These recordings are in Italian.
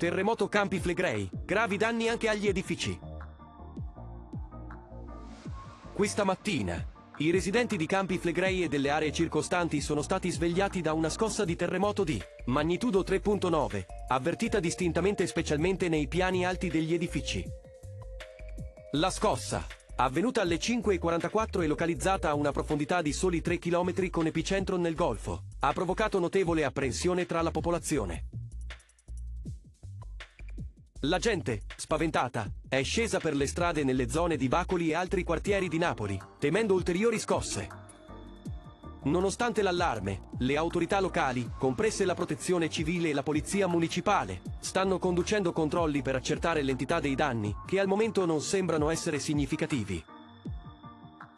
Terremoto Campi Flegrei, gravi danni anche agli edifici. Questa mattina, i residenti di Campi Flegrei e delle aree circostanti sono stati svegliati da una scossa di terremoto di magnitudo 3.9, avvertita distintamente specialmente nei piani alti degli edifici. La scossa, avvenuta alle 5.44 e localizzata a una profondità di soli 3 km con epicentro nel Golfo, ha provocato notevole apprensione tra la popolazione. La gente, spaventata, è scesa per le strade nelle zone di Bacoli e altri quartieri di Napoli, temendo ulteriori scosse. Nonostante l'allarme, le autorità locali, comprese la protezione civile e la polizia municipale, stanno conducendo controlli per accertare l'entità dei danni, che al momento non sembrano essere significativi.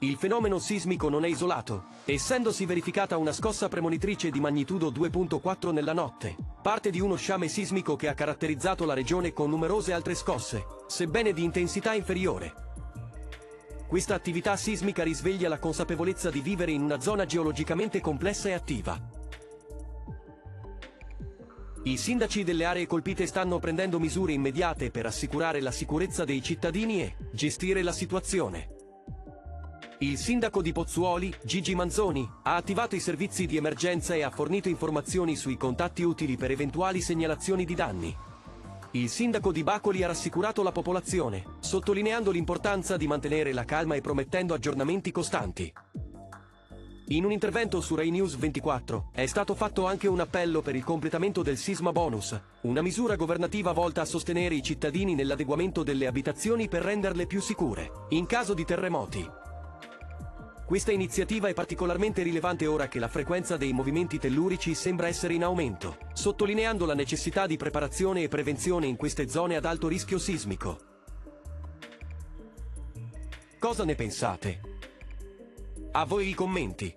Il fenomeno sismico non è isolato, essendosi verificata una scossa premonitrice di magnitudo 2.4 nella notte, parte di uno sciame sismico che ha caratterizzato la regione con numerose altre scosse, sebbene di intensità inferiore. Questa attività sismica risveglia la consapevolezza di vivere in una zona geologicamente complessa e attiva. I sindaci delle aree colpite stanno prendendo misure immediate per assicurare la sicurezza dei cittadini e gestire la situazione. Il sindaco di Pozzuoli, Gigi Manzoni, ha attivato i servizi di emergenza e ha fornito informazioni sui contatti utili per eventuali segnalazioni di danni. Il sindaco di Bacoli ha rassicurato la popolazione, sottolineando l'importanza di mantenere la calma e promettendo aggiornamenti costanti. In un intervento su Rai News 24 è stato fatto anche un appello per il completamento del sisma bonus, una misura governativa volta a sostenere i cittadini nell'adeguamento delle abitazioni per renderle più sicure, in caso di terremoti. Questa iniziativa è particolarmente rilevante ora che la frequenza dei movimenti tellurici sembra essere in aumento, sottolineando la necessità di preparazione e prevenzione in queste zone ad alto rischio sismico. Cosa ne pensate? A voi i commenti.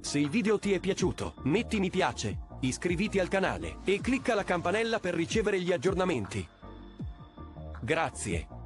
Se il video ti è piaciuto, metti mi piace, iscriviti al canale e clicca la campanella per ricevere gli aggiornamenti. Grazie.